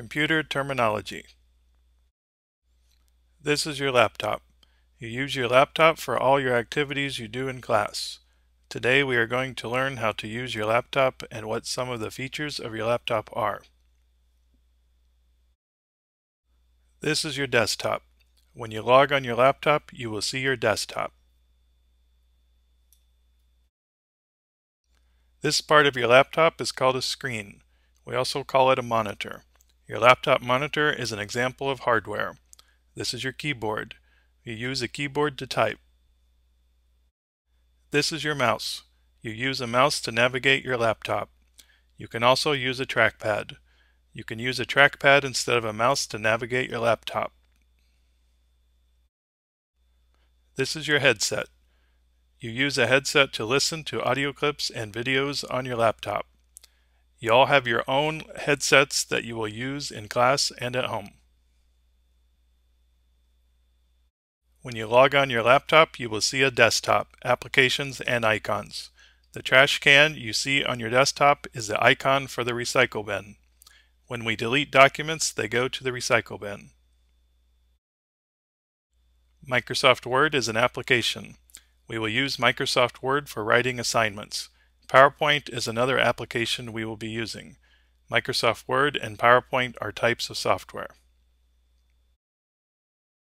Computer terminology. This is your laptop. You use your laptop for all your activities you do in class. Today we are going to learn how to use your laptop and what some of the features of your laptop are. This is your desktop. When you log on your laptop, you will see your desktop. This part of your laptop is called a screen. We also call it a monitor. Your laptop monitor is an example of hardware. This is your keyboard. You use a keyboard to type. This is your mouse. You use a mouse to navigate your laptop. You can also use a trackpad. You can use a trackpad instead of a mouse to navigate your laptop. This is your headset. You use a headset to listen to audio clips and videos on your laptop. You all have your own headsets that you will use in class and at home. When you log on your laptop, you will see a desktop, applications, and icons. The trash can you see on your desktop is the icon for the recycle bin. When we delete documents, they go to the recycle bin. Microsoft Word is an application. We will use Microsoft Word for writing assignments. PowerPoint is another application we will be using. Microsoft Word and PowerPoint are types of software.